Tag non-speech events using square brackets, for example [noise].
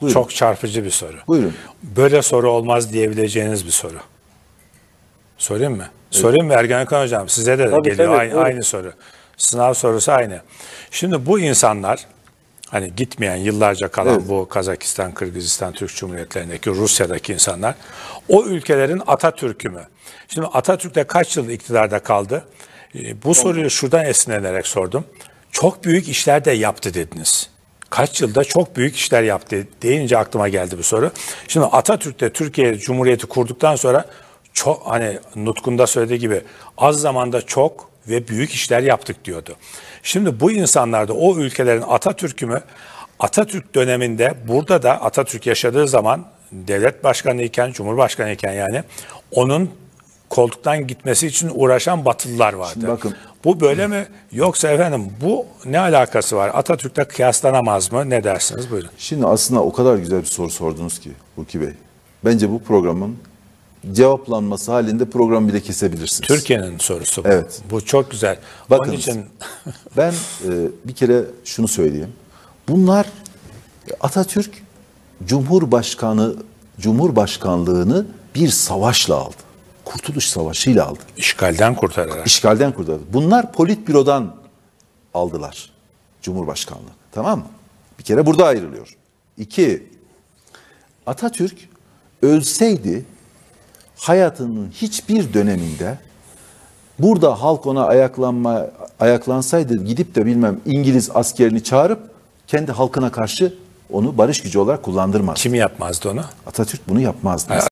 Buyurun. Çok çarpıcı bir soru. Buyurun. Böyle soru olmaz diyebileceğiniz bir soru. Sorayım mı? Sorayım mı Ergenekon Hocam? Size de Tabii, geliyor tabii, aynı, aynı soru. Sınav sorusu aynı. Şimdi bu insanlar hani gitmeyen yıllarca kalan Evet. bu Kazakistan, Kırgızistan, Türk Cumhuriyetlerindeki, Rusya'daki insanlar o ülkelerin Atatürk'ü mü? Şimdi Atatürk de kaç yıl iktidarda kaldı? Ee, Bu soruyu şuradan esinlenerek sordum. Çok büyük işler de yaptı dediniz. Kaç yılda çok büyük işler yaptı deyince aklıma geldi bu soru. Şimdi Atatürk de Türkiye Cumhuriyeti kurduktan sonra çok hani Nutkun'da söylediği gibi az zamanda çok ve büyük işler yaptık diyordu. Şimdi bu insanlar da o ülkelerin Atatürk'ü mü Atatürk döneminde burada da Atatürk yaşadığı zaman devlet başkanı iken, cumhurbaşkanı iken yani onun koltuktan gitmesi için uğraşan Batılılar vardı. Şimdi bakın. Bu böyle mi? Yoksa efendim bu ne alakası var? Atatürk'le kıyaslanamaz mı? Ne dersiniz? Buyurun. Şimdi aslında o kadar güzel bir soru sordunuz ki Burki Bey. Bence bu programın cevaplanması halinde program bile kesebilirsiniz. Türkiye'nin sorusu bu. Evet. Bu çok güzel. Onun için [laughs] Ben e, bir kere şunu söyleyeyim. Bunlar Atatürk Cumhurbaşkanı Cumhurbaşkanlığını bir savaşla aldı. Kurtuluş Savaşı'yla aldı. işgalden kurtararak. İşgalden kurtardı. Bunlar politbürodan aldılar Cumhurbaşkanlığı. Tamam mı? Bir kere burada ayrılıyor. İki, Atatürk ölseydi hayatının hiçbir döneminde burada halk ona ayaklanma ayaklansaydı gidip de bilmem İngiliz askerini çağırıp kendi halkına karşı onu barış gücü olarak kullandırmaz. Kim yapmazdı onu? Atatürk bunu yapmazdı.